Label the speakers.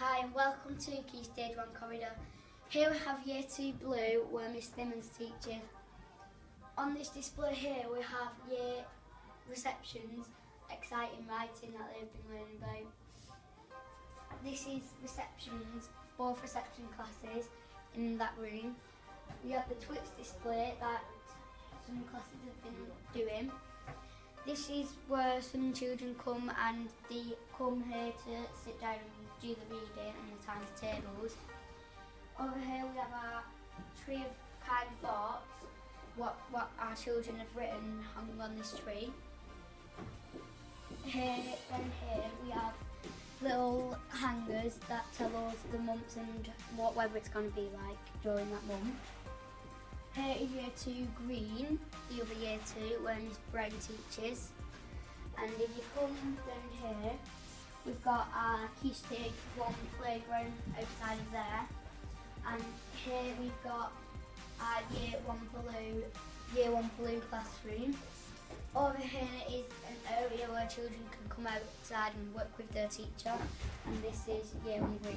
Speaker 1: Hi and welcome to Key Stage 1 Corridor. Here we have Year 2 Blue where Miss Simmons teaches. On this display here we have Year Receptions, exciting writing that they've been learning about. This is receptions, both reception classes in that room. We have the Twix display that some classes have been doing. This is where some children come and they come here to sit down and do the reading and the times tables. Over here we have our tree of kind thoughts, what, what our children have written hung on this tree. Here and here we have little hangers that tell us the months and what weather it's going to be like during that month. Here is year two green, the other year two, where Miss Brown teaches. And if you come down here, we've got our key stage one playground outside of there. And here we've got our year one blue, year one blue classroom. Over here is an area where children can come outside and work with their teacher. And this is year one green.